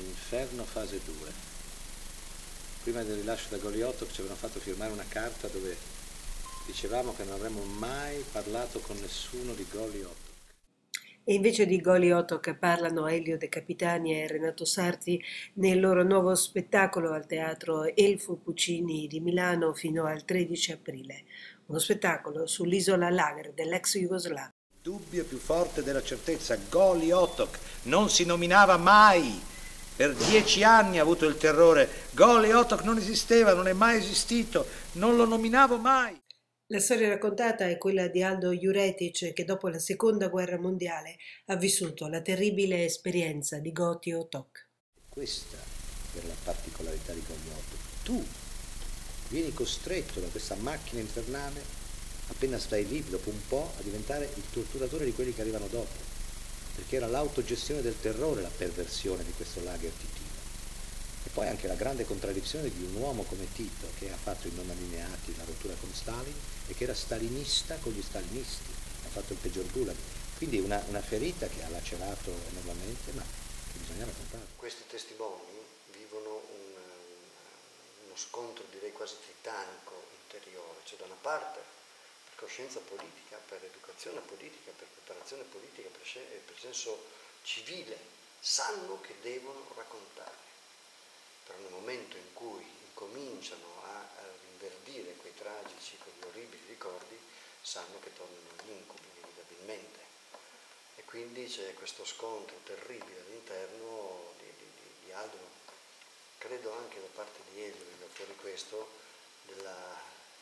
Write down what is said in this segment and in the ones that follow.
Inferno fase 2. Prima del rilascio da Goliotto ci avevano fatto firmare una carta dove dicevamo che non avremmo mai parlato con nessuno di Goliotto. E invece di Goliotto che parlano Elio De Capitani e Renato Sarti nel loro nuovo spettacolo al teatro Elfo Puccini di Milano fino al 13 aprile. Uno spettacolo sull'isola Lager dell'ex Jugoslavia. Dubbio più forte della certezza, Goliottok non si nominava mai. Per dieci anni ha avuto il terrore. Goliottok non esisteva, non è mai esistito, non lo nominavo mai. La storia raccontata è quella di Aldo Juretic che dopo la seconda guerra mondiale ha vissuto la terribile esperienza di Gotio Tok. Questa è la particolarità di Goliotto. Tu vieni costretto da questa macchina infernale, appena stai lì, dopo un po', a diventare il torturatore di quelli che arrivano dopo, perché era l'autogestione del terrore la perversione di questo lager titino. E poi anche la grande contraddizione di un uomo come Tito, che ha fatto i non allineati, la rottura con Stalin, e che era stalinista con gli stalinisti, ha fatto il peggior gulag. Quindi una, una ferita che ha lacerato enormemente, ma che bisogna raccontare. Questi testimoni vivono un, uno scontro, direi quasi titanico, interiore, cioè da una parte coscienza politica, per educazione politica, per preparazione politica, per, per senso civile, sanno che devono raccontare però nel momento in cui incominciano a, rinverdire quei tragici, quegli orribili ricordi, sanno che tornano agli incubi inevitabilmente. E quindi c'è questo scontro terribile all'interno di, di, di Aldo, credo anche da parte di Elio, fuori questo, della,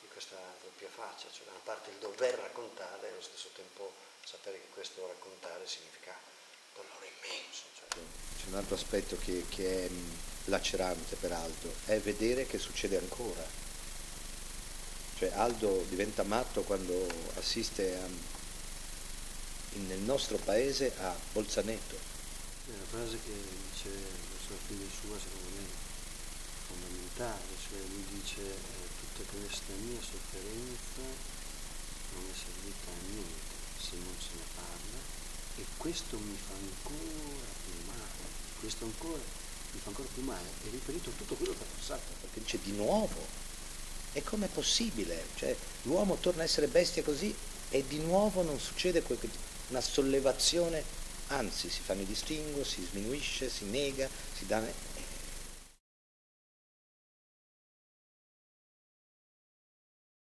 di questa doppia faccia, cioè da una parte il dover raccontare e allo stesso tempo sapere che questo raccontare significa dolore immenso. Cioè. C'è un altro aspetto che, che è lacerante per Aldo è vedere che succede ancora. Cioè Aldo diventa matto quando assiste a, in, nel nostro paese a Bolzaneto. È una frase che dice la sua figlia sua secondo me fondamentale, cioè lui dice questa mia sofferenza non è servita a niente se non se ne parla e questo mi fa ancora più male, questo ancora mi fa ancora più male è riferito a tutto quello che ha passato. Perché dice di nuovo. E com'è possibile? Cioè, l'uomo torna a essere bestia così e di nuovo non succede una sollevazione, anzi si fanno i distinguo, si sminuisce, si nega, si dà